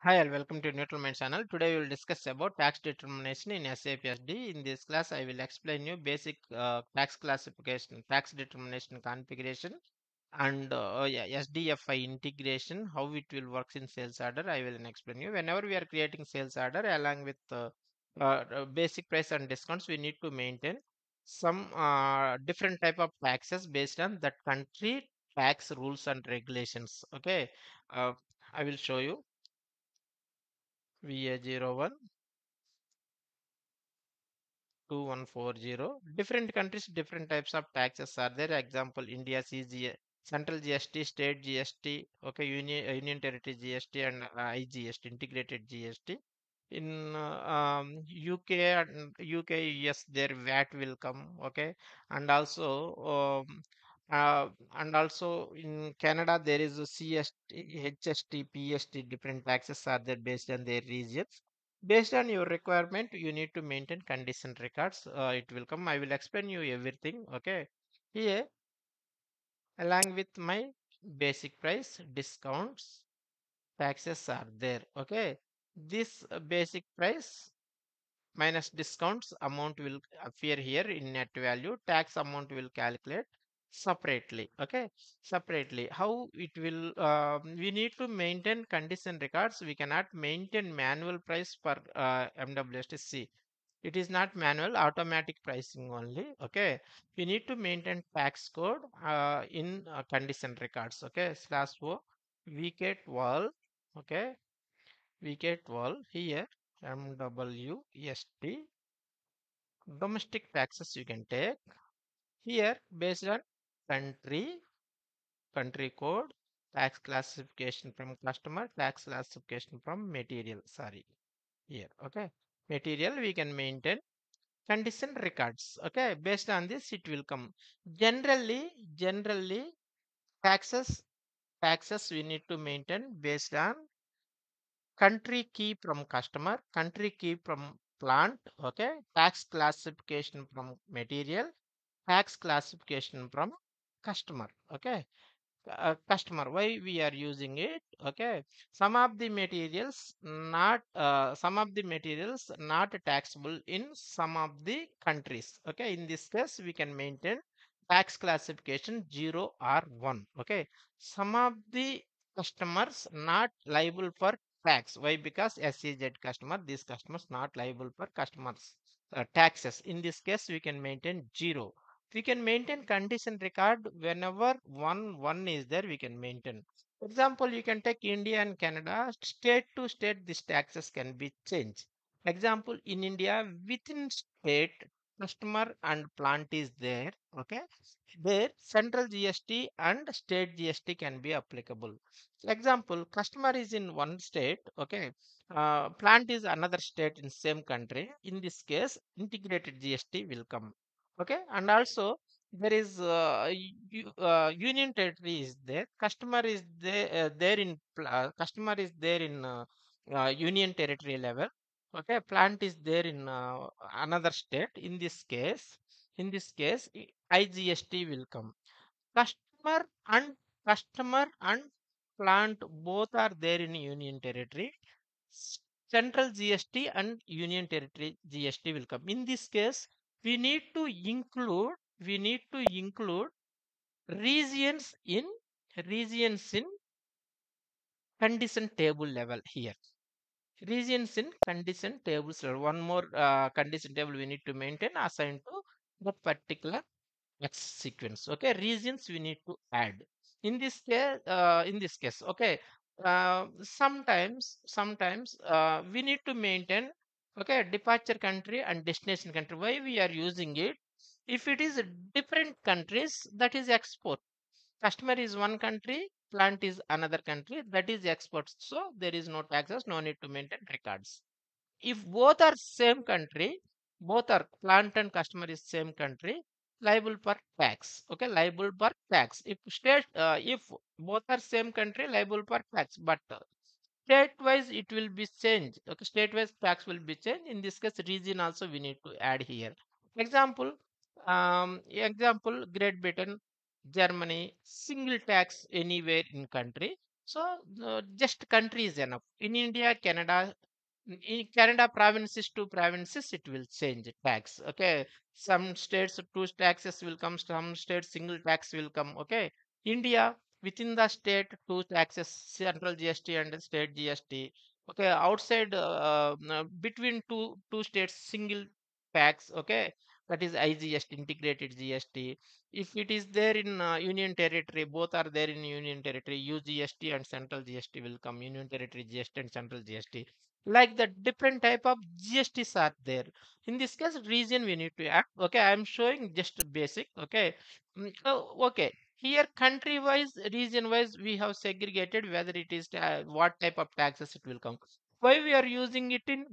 Hi, all welcome to Neutral channel. Today we will discuss about tax determination in SAP SD. In this class, I will explain you basic uh, tax classification, tax determination configuration, and uh, yeah, SDFI integration, how it will work in sales order. I will explain you. Whenever we are creating sales order, along with uh, uh, basic price and discounts, we need to maintain some uh, different type of taxes based on that country tax rules and regulations. Okay, uh, I will show you. VA01 2140 different countries different types of taxes are there. Example india CG, central gst state gst okay union uh, union territory gst and uh, igst integrated gst in uh, um, uk and uk yes their vat will come okay. And also um, uh, and also in canada there is a cst hst pst different taxes are there based on their regions. Based on your requirement you need to maintain condition records. Uh, it will come. I will explain you everything okay? Here along with my basic price discounts taxes are there okay? This uh, basic price minus discounts amount will appear here in net value. Tax amount will calculate separately okay? Separately. How it will uh, we need to maintain condition records we cannot maintain manual price for uh, mwstc it is not manual automatic pricing only okay? We need to maintain tax code uh, in uh, condition records okay? Slash o vcat wall okay? Vcat wall here mwst domestic taxes you can take. Here based on country country code tax classification from customer tax classification from material sorry here okay? Material we can maintain condition records okay? Based on this it will come. Generally generally taxes taxes we need to maintain based on country key from customer country key from plant okay? Tax classification from material tax classification from customer okay? Uh, customer why we are using it okay? Some of the materials not uh, some of the materials not taxable in some of the countries okay? In this case we can maintain tax classification 0 or 1 okay? Some of the customers not liable for tax. Why? Because SEZ customer these customers not liable for customers uh, taxes. In this case we can maintain 0 we can maintain condition record whenever one one is there we can maintain. For example you can take india and canada state to state these taxes can be changed. Example in india within state customer and plant is there okay? There central gst and state gst can be applicable. Example customer is in one state okay? Uh, plant is another state in same country. In this case integrated gst will come okay? And also there is uh, uh, union territory is there. Customer is there uh, there in uh, customer is there in uh, uh, union territory level. Okay? Plant is there in uh, another state. In this case in this case igst will come. Customer and customer and plant both are there in union territory. Central gst and union territory gst will come. In this case we need to include we need to include regions in regions in condition table level here regions in condition tables level. one more uh, condition table we need to maintain assigned to that particular access sequence. Okay, regions we need to add. In this case, uh, in this case, okay. Uh, sometimes, sometimes uh, we need to maintain okay departure country and destination country. Why we are using it? If it is different countries, that is export. Customer is one country, plant is another country. That is export. So there is no taxes, no need to maintain records if both are same country both are plant and customer is same country liable for tax okay liable for tax if state uh, if both are same country liable for tax but uh, state wise it will be changed okay state wise tax will be changed in this case region also we need to add here example um example great britain germany single tax anywhere in country So uh, just country is enough. In India, Canada, in Canada provinces to provinces, it will change tax. Okay, some states two taxes will come, some states single tax will come. Okay, India within the state two taxes, central GST and state GST. Okay, outside uh, uh, between two two states single tax. Okay, that is IGST, integrated GST if it is there in uh, union territory both are there in union territory UGST and central GST will come union territory GST and central GST like the different type of GSTs are there. In this case region we need to act okay? I am showing just basic okay? Mm, oh, okay here country wise region wise we have segregated whether it is uh, what type of taxes it will come. Why we are using it in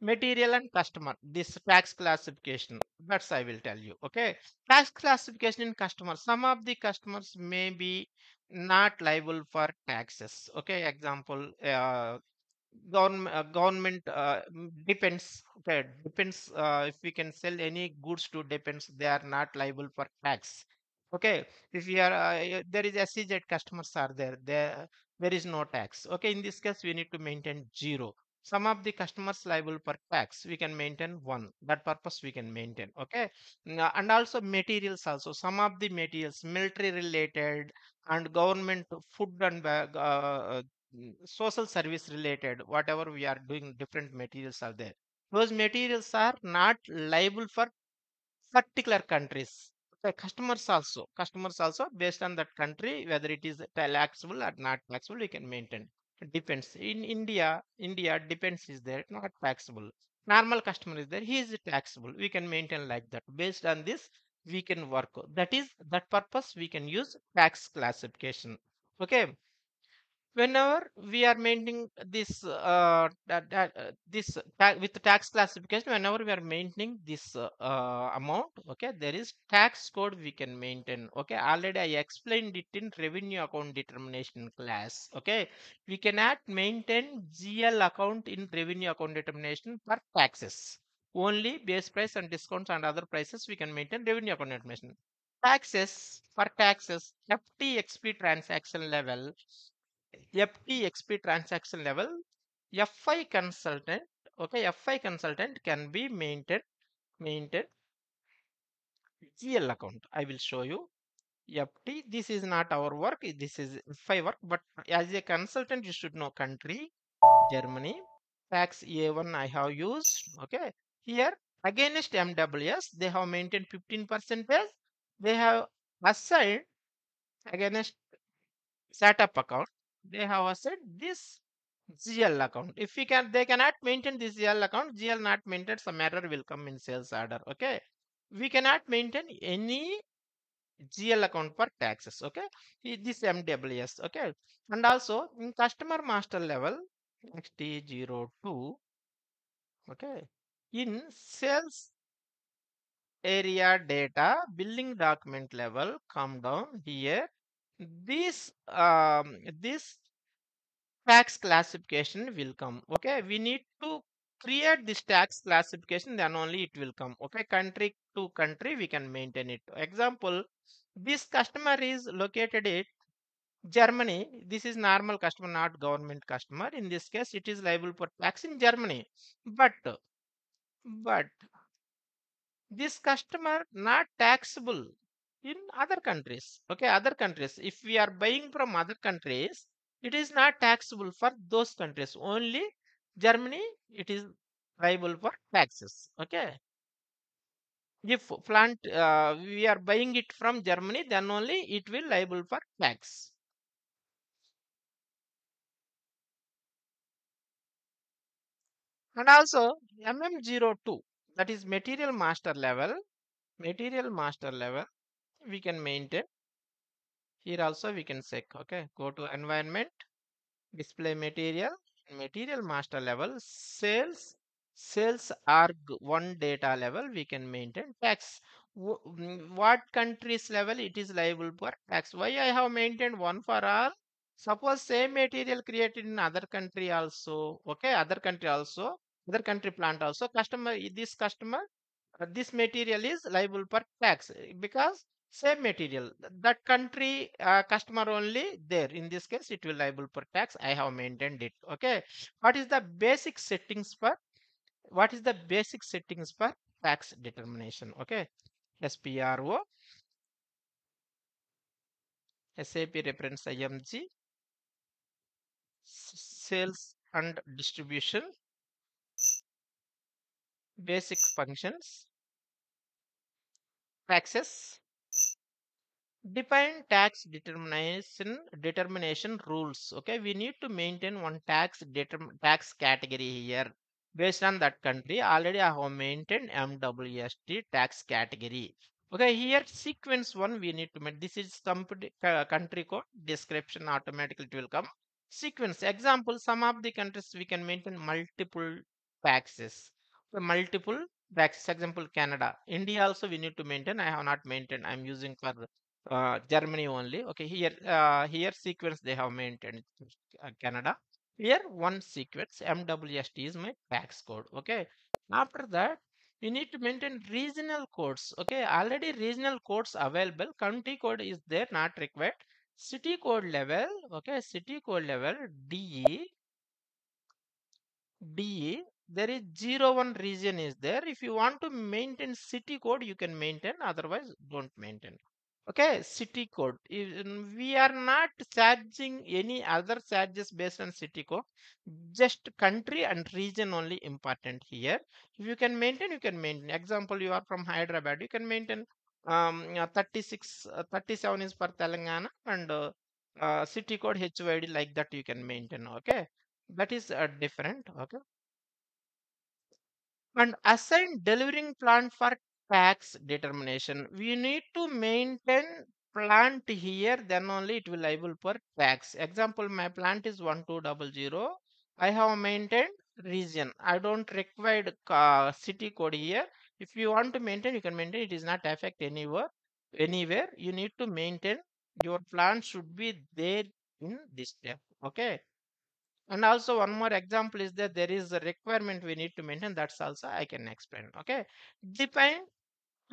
material and customer? This tax classification. That's i will tell you okay? Tax classification in customer. Some of the customers may be not liable for taxes okay? Example uh, government uh, government uh, depends okay? Depends uh, if we can sell any goods to depends they are not liable for tax okay if we are uh, there is SEZ customers are there there there is no tax. Okay in this case we need to maintain zero. Some of the customers liable for tax we can maintain one. That purpose we can maintain okay? Uh, and also materials also. Some of the materials military related and government food and uh, mm, social service related whatever we are doing different materials are there. Those materials are not liable for particular countries the customers also customers also based on that country whether it is taxable or not taxable we can maintain. It depends. In india india depends is there not taxable. Normal customer is there he is taxable. We can maintain like that. Based on this we can work. That is that purpose we can use tax classification. Okay whenever we are maintaining this uh, that, that, uh, this with the tax classification whenever we are maintaining this uh, uh, amount okay there is tax code we can maintain okay? Already i explained it in revenue account determination class okay? We cannot maintain gl account in revenue account determination for taxes. Only base price and discounts and other prices we can maintain revenue account determination. Taxes for taxes ftxp transaction level FTXP transaction level, FI consultant, okay, FI consultant can be maintained, maintained GL account. I will show you. FT, this is not our work, this is FI work, but as a consultant, you should know country, Germany, tax A1 I have used, okay. Here, against MWS, they have maintained 15 percentage. They have assigned against setup account, they have assigned this GL account. If we can, they cannot maintain this GL account. GL not maintained, some error will come in sales order. Okay, we cannot maintain any GL account for taxes. Okay, this MWS. Okay, and also in customer master level XD02. Okay, in sales area data billing document level come down here this um this tax classification will come okay? We need to create this tax classification then only it will come okay? Country to country we can maintain it. Example this customer is located at germany. This is normal customer not government customer. In this case it is liable for tax in germany. But but this customer not taxable in other countries okay other countries. If we are buying from other countries it is not taxable for those countries. Only germany it is liable for taxes okay. If plant uh, we are buying it from germany then only it will liable for tax. And also mm02 that is material master level material master level we can maintain. Here also we can check okay? Go to environment display material material master level sales sales arg one data level we can maintain. Tax mm, what countries level it is liable for? Tax why i have maintained one for all? Suppose same material created in other country also okay? Other country also other country plant also. Customer this customer uh, this material is liable for tax because same material. Th- that country uh, customer only there. In this case it will liable for tax. I have maintained it. Okay? What is the basic settings for what is the basic settings for tax determination? Okay? Spro sap reference img sales and distribution basic functions taxes define tax determination determination rules okay? We need to maintain one tax tax category here. Based on that country already i have maintained mwst tax category. Okay here sequence one we need to make this is company country code description automatically it will come. Sequence example some of the countries we can maintain multiple taxes. So multiple taxes example canada. India also we need to maintain i have not maintained i'm using for uh, Germany only. Okay, here uh, here sequence they have maintained uh, Canada. Here one sequence MWST is my tax code. Okay, after that you need to maintain regional codes. Okay, already regional codes available. County code is there, not required. City code level. Okay, city code level DE DE. There is zero one region is there. If you want to maintain city code, you can maintain. Otherwise, don't maintain. Okay, city code. If- We are not charging any other charges based on city code. Just country and region only important here. If you can maintain, you can maintain. Example, you are from Hyderabad, you can maintain um, uh, 36, uh, 37 is for Telangana and uh, uh, city code HYD like that you can maintain. Okay, that is uh, different. Okay and assign delivering plant for tax determination. We need to maintain plant here, then only it will liable for tax. Example, my plant is 1200. I have maintained region. I don't require city code here. If you want to maintain, you can maintain. It is not affect anywhere. Anywhere you need to maintain your plant should be there in this step. Okay. And also one more example is that there is a requirement we need to maintain. That's also I can explain. Okay. Define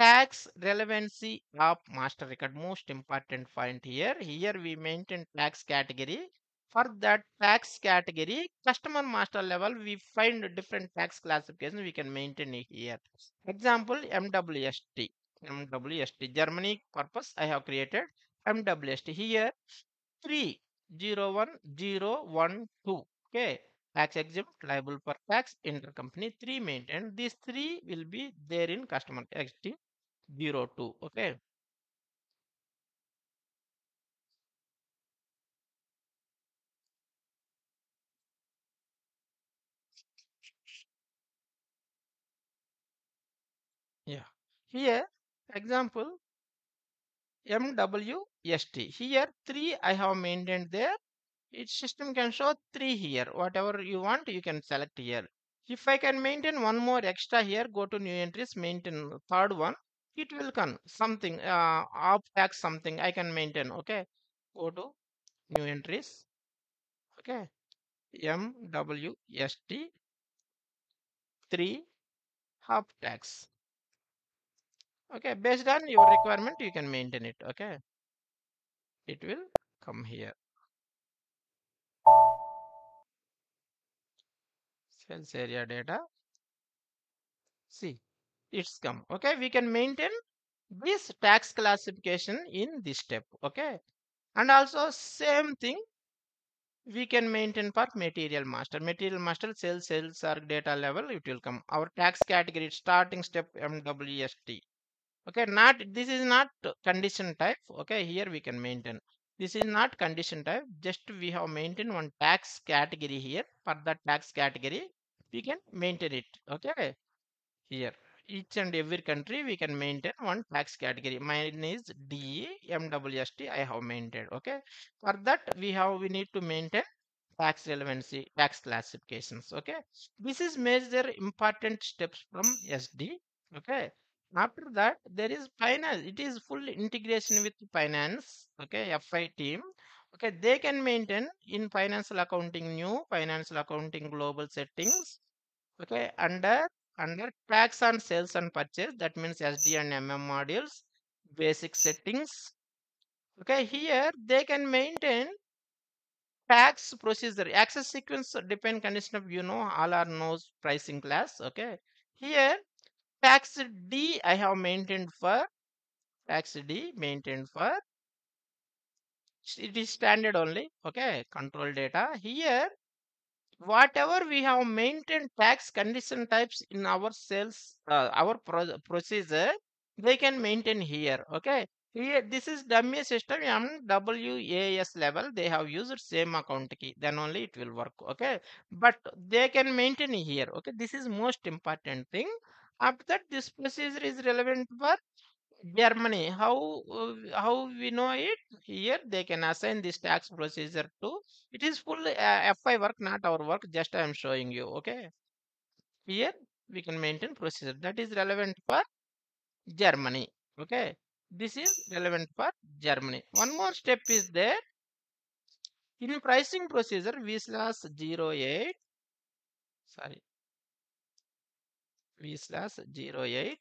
tax relevancy of master record. Most important point here. Here we maintain tax category. For that tax category, customer master level, we find different tax classification. We can maintain it here. Example MWST. MWST. Germany purpose I have created MWST. Here three zero one zero one two. Okay, tax exempt, liable for tax, intercompany three maintained. These three will be there in customer XT zero two. Okay, yeah. Here, example MWST. Here three I have maintained there. Its system can show three here. Whatever you want, you can select here. If I can maintain one more extra here, go to new entries, maintain third one. It will come something uh, off tax something I can maintain. Okay, go to new entries. Okay, MWST three half tax. Okay, based on your requirement, you can maintain it. Okay, it will come here. Sales area data. See, it's come. Okay, we can maintain this tax classification in this step. Okay, and also same thing we can maintain for material master. Material master sales sales or data level it will come. Our tax category starting step MWST. Okay, not this is not condition type. Okay, here we can maintain. This is not condition type. Just we have maintained one tax category here. For that tax category, we can maintain it. Okay, here each and every country we can maintain one tax category. Mine is DE MWST. I have maintained. Okay, for that we have we need to maintain tax relevancy tax classifications. Okay, this is major important steps from SD. Okay after that, there is finance. It is full integration with finance. Okay, FI team. Okay, they can maintain in financial accounting new financial accounting global settings. Okay, under under tax on sales and purchase. That means SD and MM modules. basic settings. Okay, here they can maintain tax procedure access sequence depend condition of you know all are knows pricing class okay here tax d i have maintained for tax d maintained for it is standard only okay control data here whatever we have maintained tax condition types in our sales uh, our pro- procedure they can maintain here okay? Here this is dummy system on WAS level they have used same account key then only it will work okay? But they can maintain here okay? This is most important thing. After that this procedure is relevant for Germany. How uh, how we know it? Here they can assign this tax procedure to. It is full uh, FI work, not our work. Just I am showing you. Okay. Here we can maintain procedure that is relevant for Germany. Okay. This is relevant for Germany. One more step is there. In pricing procedure, V slash 08. Sorry. V slash 08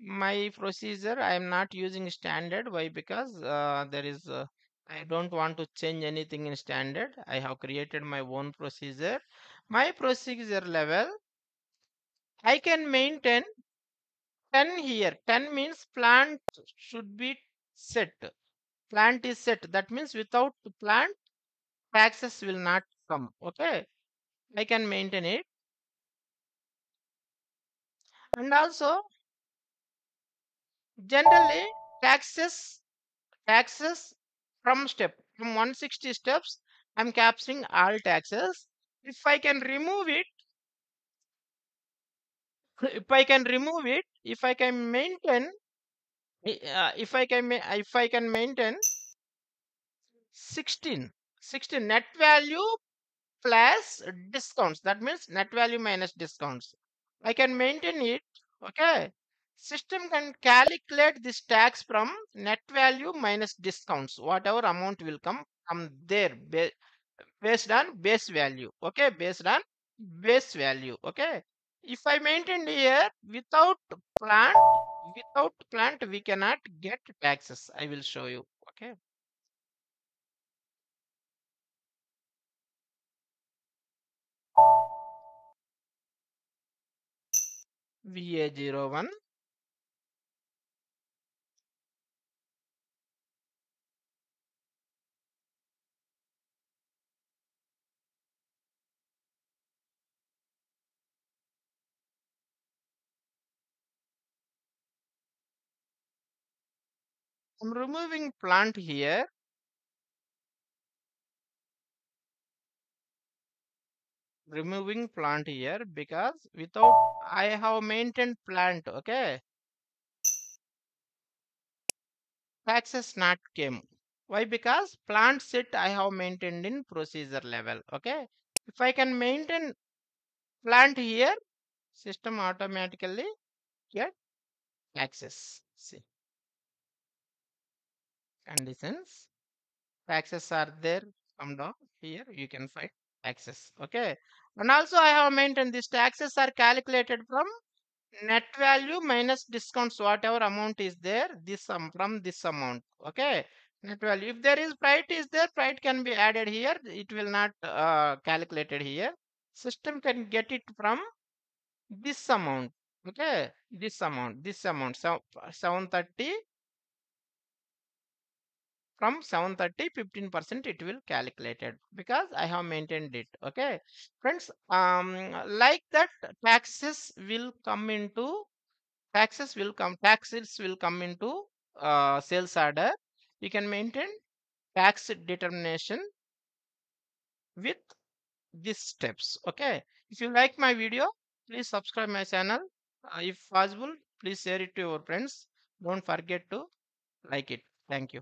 my procedure i am not using standard. Why? Because uh, there is uh, i don't want to change anything in standard. I have created my own procedure. My procedure level i can maintain 10 here. 10 means plant should be set. Plant is set. That means without plant taxes will not come. Okay? I can maintain it. And also generally taxes taxes from step from 160 steps i'm capturing all taxes. If i can remove it if i can remove it if i can maintain uh, if i can if i can maintain 16 16 net value plus discounts. That means net value minus discounts. I can maintain it okay system can calculate this tax from net value minus discounts. Whatever amount will come from there ba- based on base value okay? Based on base value okay? If i maintain here without plant without plant we cannot get taxes. I will show you okay? Va01 i'm removing plant here. Removing plant here because without i have maintained plant okay? Taxes not came. Why? Because plant set i have maintained in procedure level okay? If i can maintain plant here system automatically get access see conditions taxes are there come down here you can find taxes okay? And also i have maintained these taxes are calculated from net value minus discounts whatever amount is there this sum from this amount okay? Net value if there is price is there price can be added here it will not uh, calculated here. System can get it from this amount okay? This amount this amount so 730 from 730 15 percent it will calculated because i have maintained it okay? Friends um like that taxes will come into taxes will come taxes will come into uh, sales order. You can maintain tax determination with these steps okay? If you like my video please subscribe my channel. Uh, if possible please share it to your friends. Don't forget to like it. Thank you